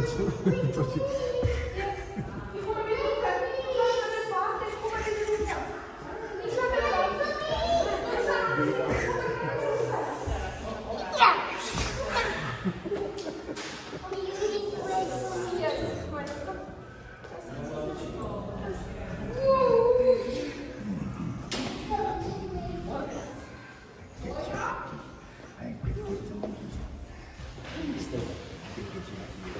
Cosa